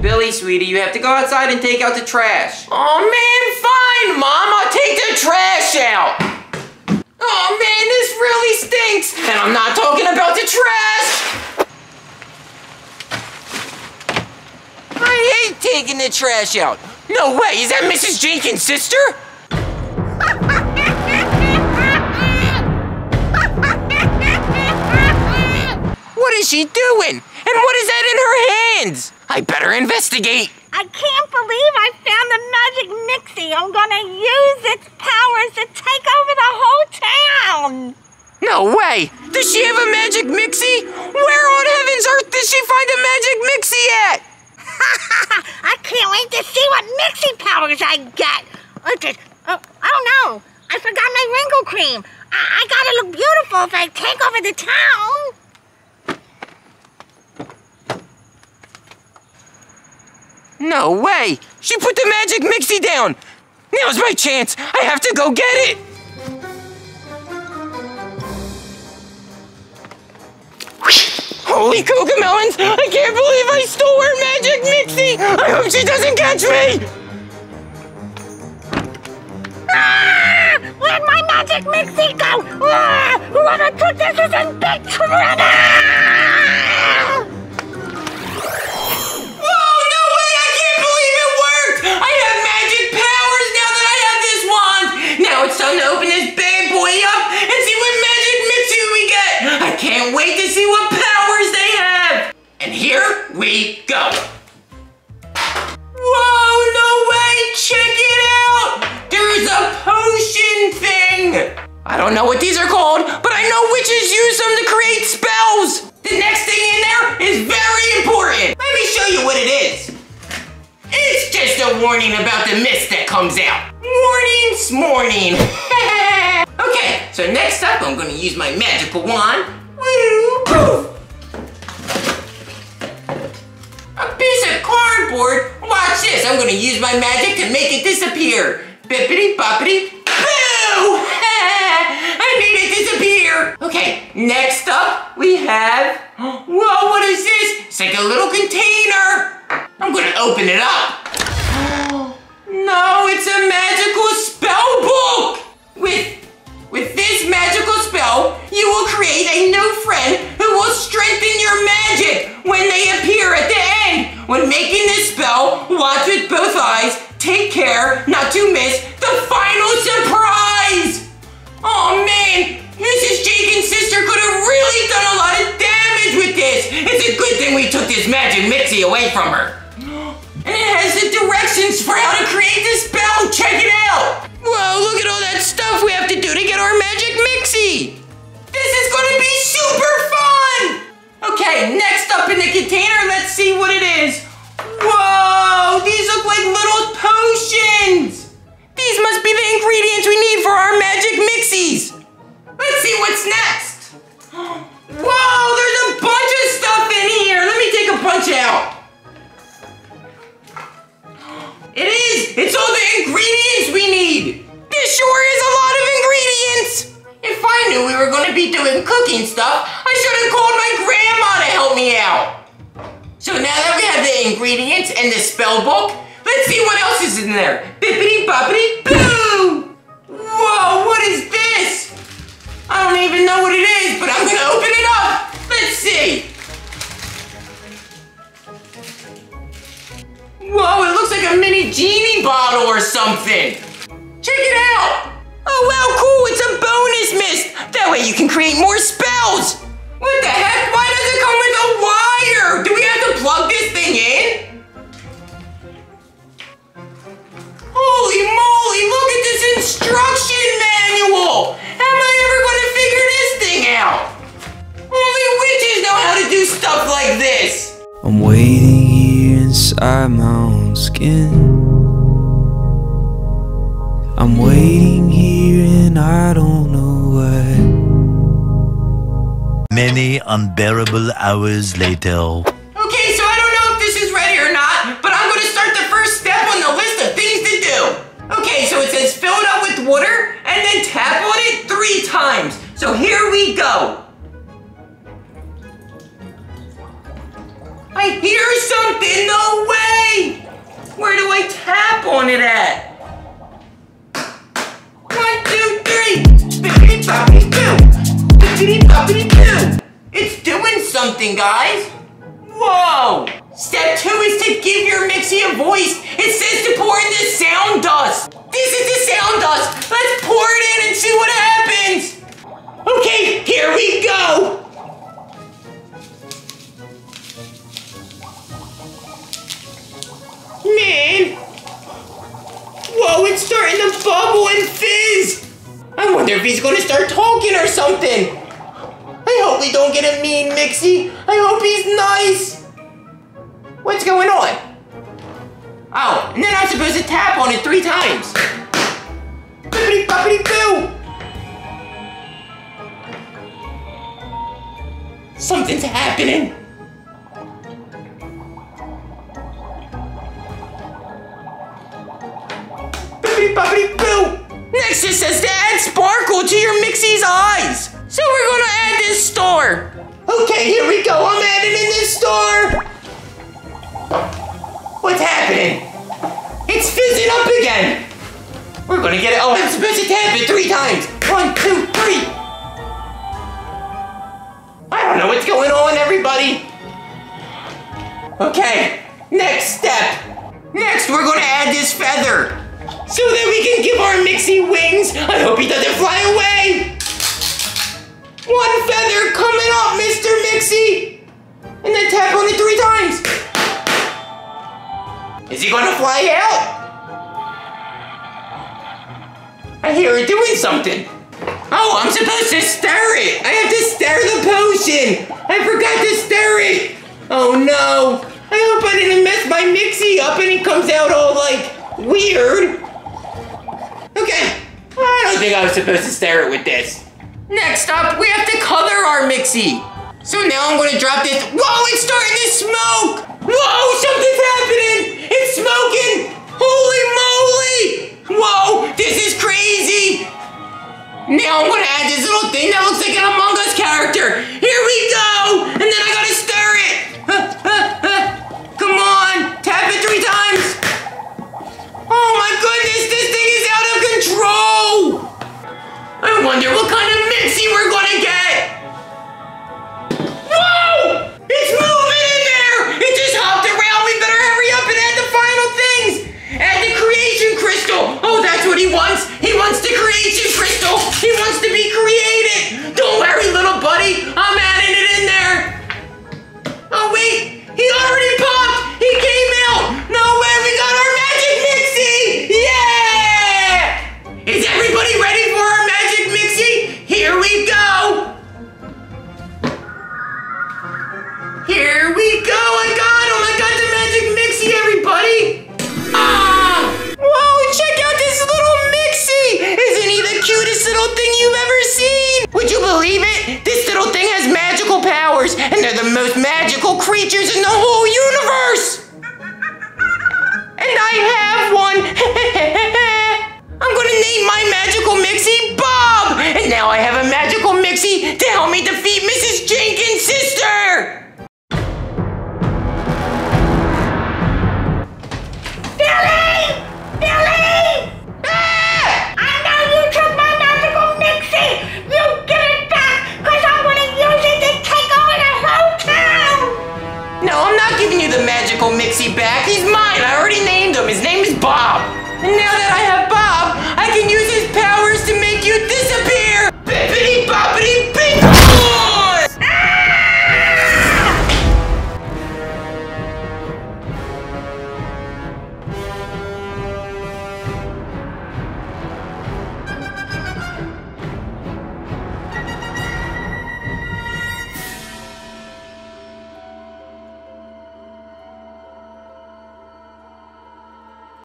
Billy, sweetie, you have to go outside and take out the trash. Oh man, fine, Mom. I'll take the trash out. Oh man, this really stinks. And I'm not talking about the trash. I hate taking the trash out. No way, is that Mrs. Jenkins' sister? What is she doing? And what is that in her hands? I better investigate. I can't believe I found the magic mixie. I'm gonna use its powers to take over the whole town. No way! Does she have a magic mixie? Where on heaven's earth did she find a magic mixie at? I can't wait to see what mixie powers I get. Oh, just, oh, I don't know. I forgot my wrinkle cream. I, I gotta look beautiful if I take over the town. No way! She put the magic mixie down! Now's my chance! I have to go get it! Holy cocomelons! I can't believe I stole her magic mixie! I hope she doesn't catch me! Ah! Where'd my magic mixie go? Ah! Whoever took this is in big trouble! Don't know what these are called, but I know witches use them to create spells! The next thing in there is very important! Let me show you what it is. It's just a warning about the mist that comes out. Warnings, morning. okay, so next up, I'm gonna use my magical wand. Woo, poof. A piece of cardboard? Watch this, I'm gonna use my magic to make it disappear. Bippity boppity boo! I made it disappear! Okay, next up we have. Whoa, what is this? It's like a little container. I'm gonna open it up. No, it's a magical spell book! With with this magical spell, you will create a new friend who will strengthen your magic when they appear at the end. When making this spell, watch with both eyes. Take care not to miss the final surprise. Oh man, thing we took this magic mixie away from her. And it has the directions for how to create the spell. Check it out. Whoa, look at all that stuff we have to do to get our magic mixie. This is gonna be super fun. Okay, next up in the container, let's see what it is. Whoa, these look like to be doing cooking stuff, I should have called my grandma to help me out! So now that we have the ingredients and the spell book, let's see what else is in there. Bippity boppity boo! Whoa, what is this? I don't even know what it is, but I'm gonna open it up! Let's see! Whoa, it looks like a mini genie bottle or something! Check it out! Wow, cool, it's a bonus mist! That way you can create more spells! What the heck? Why does it come with a wire? Do we have to plug this thing in? Holy moly, look at this instruction manual! How am I ever gonna figure this thing out? Only witches know how to do stuff like this! I'm waiting here inside my own skin. I'm waiting here and I don't know why. Many unbearable hours later. Bippity boppity boo! It's doing something, guys! Whoa! Step two is to give your Mixie a voice. It says to pour in the sound dust. This is the sound dust. Let's pour it in and see what happens. Hope we don't get a mean Mixie. I hope he's nice. What's going on? Oh, and then I'm supposed to tap on it three times. Bippity boppity boo! Something's happening. Bippity boppity boo! Next it says to add sparkle to your Mixie's eyes. So we're gonna add this store. Okay, here we go. I'm adding in this store. What's happening? It's fizzing up again. We're gonna get it. Oh, I'm supposed to tap it three times. One, two, three. I don't know what's going on, everybody. Okay, next step. Next, we're gonna add this feather. So that we can give our Mixie wings. I hope he doesn't fly away. One feather coming up, Mr. Mixie. And then tap on it three times. Is he gonna fly out? I hear it doing something. Oh, I'm supposed to stir it. I have to stir the potion. I forgot to stir it. Oh no. I hope I didn't mess my Mixie up and it comes out all like weird. Okay. I don't think I was supposed to stir it with this. Next up, we have to color our Mixie. So now I'm gonna drop this. Whoa, it's starting to smoke! Whoa, something's happening! It's smoking! Holy moly! Whoa, this is crazy! Now I'm gonna add this little thing that looks like an Among Us character. Here we go! And then I gotta cutest little thing you've ever seen? Would you believe it? This little thing has magical powers, and they're the most magical creatures in the whole universe! And I have one! I'm gonna name my magical Mixie Bob! And now I have a magical Mixie to help me defeat giving you the magical Mixie back. He's mine. I already named him. His name is Bob. And now that I have Bob, I can use his powers to make you disappear. Bippity boppity